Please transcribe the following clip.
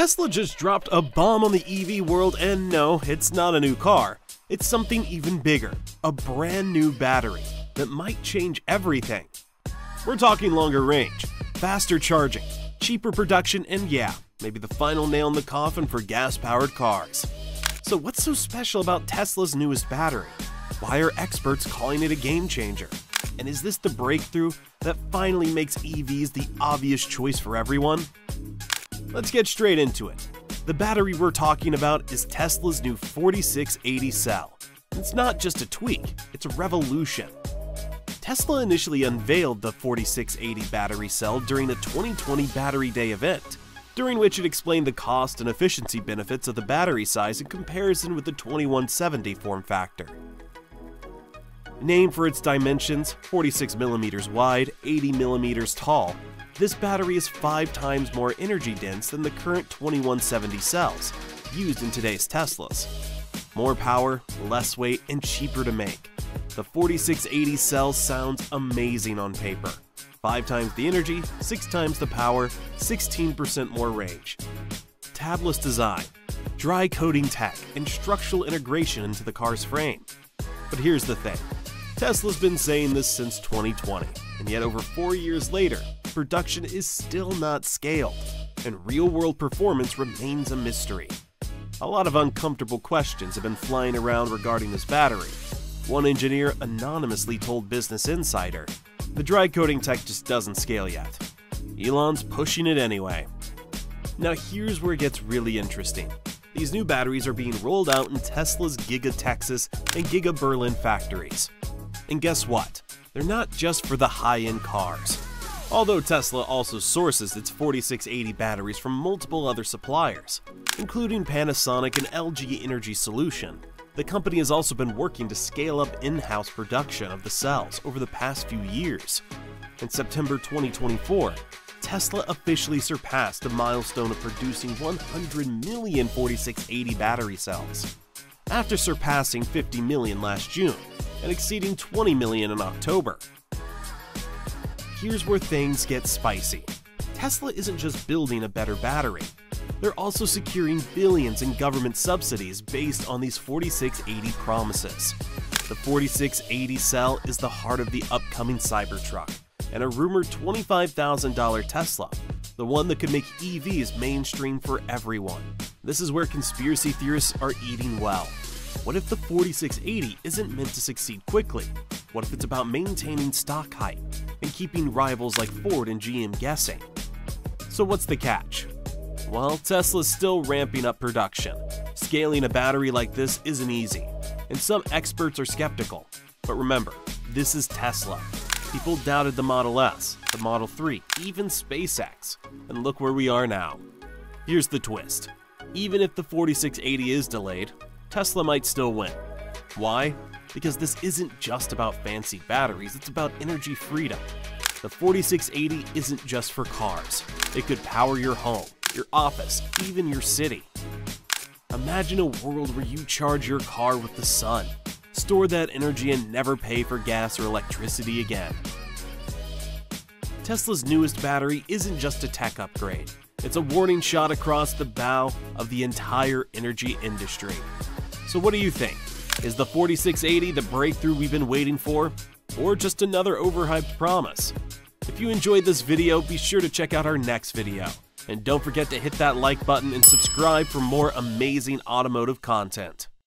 Tesla just dropped a bomb on the EV world, and no, it's not a new car. It's something even bigger a brand new battery that might change everything. We're talking longer range, faster charging, cheaper production, and yeah, maybe the final nail in the coffin for gas powered cars. So, what's so special about Tesla's newest battery? Why are experts calling it a game changer? And is this the breakthrough that finally makes EVs the obvious choice for everyone? Let's get straight into it. The battery we're talking about is Tesla's new 4680 cell. It's not just a tweak, it's a revolution. Tesla initially unveiled the 4680 battery cell during the 2020 Battery Day event, during which it explained the cost and efficiency benefits of the battery size in comparison with the 2170 form factor. Named for its dimensions, 46mm wide, 80mm tall, this battery is 5 times more energy dense than the current 2170 cells used in today's Teslas. More power, less weight, and cheaper to make. The 4680 cell sounds amazing on paper. 5 times the energy, 6 times the power, 16% more range. Tabless design, dry coating tech, and structural integration into the car's frame. But here's the thing Tesla's been saying this since 2020, and yet over four years later, production is still not scaled, and real world performance remains a mystery. A lot of uncomfortable questions have been flying around regarding this battery. One engineer anonymously told Business Insider the dry coating tech just doesn't scale yet. Elon's pushing it anyway. Now, here's where it gets really interesting. These new batteries are being rolled out in Tesla's Giga Texas and Giga Berlin factories. And guess what? They're not just for the high end cars. Although Tesla also sources its 4680 batteries from multiple other suppliers, including Panasonic and LG Energy Solution, the company has also been working to scale up in house production of the cells over the past few years. In September 2024, Tesla officially surpassed the milestone of producing 100 million 4680 battery cells, after surpassing 50 million last June and exceeding 20 million in October. Here's where things get spicy. Tesla isn't just building a better battery, they're also securing billions in government subsidies based on these 4680 promises. The 4680 cell is the heart of the upcoming Cybertruck and a rumored $25,000 Tesla, the one that could make EVs mainstream for everyone. This is where conspiracy theorists are eating well. What if the 4680 isn't meant to succeed quickly? What if it's about maintaining stock hype and keeping rivals like Ford and GM guessing? So what's the catch? Well, Tesla's still ramping up production. Scaling a battery like this isn't easy, and some experts are skeptical. But remember, this is Tesla. People doubted the Model S, the Model 3, even SpaceX, and look where we are now. Here's the twist. Even if the 4680 is delayed, Tesla might still win. Why? Because this isn't just about fancy batteries, it's about energy freedom. The 4680 isn't just for cars. It could power your home, your office, even your city. Imagine a world where you charge your car with the sun, store that energy and never pay for gas or electricity again. Tesla's newest battery isn't just a tech upgrade. It's a warning shot across the bow of the entire energy industry. So what do you think? Is the 4680 the breakthrough we've been waiting for? Or just another overhyped promise? If you enjoyed this video, be sure to check out our next video. And don't forget to hit that like button and subscribe for more amazing automotive content.